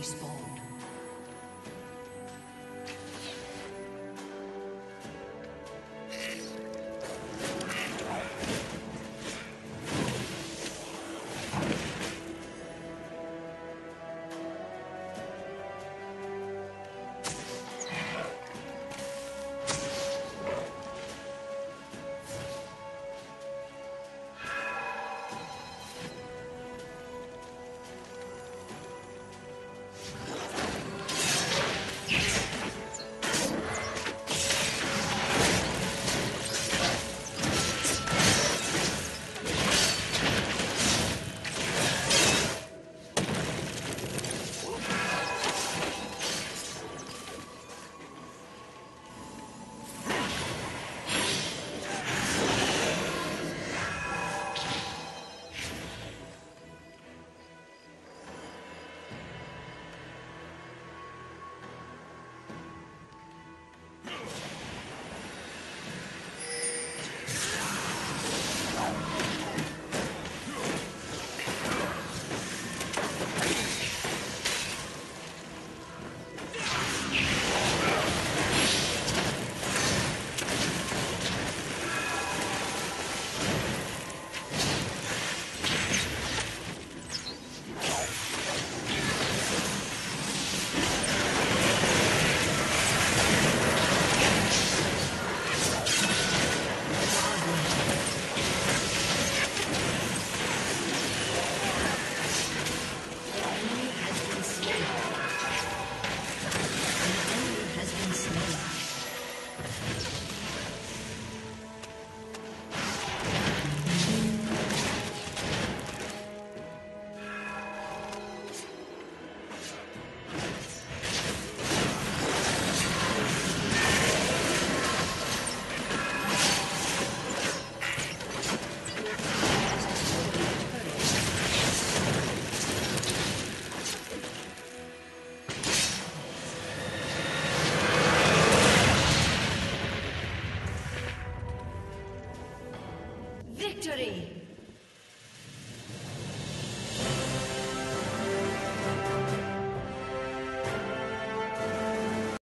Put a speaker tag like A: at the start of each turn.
A: respawned.
B: Victory!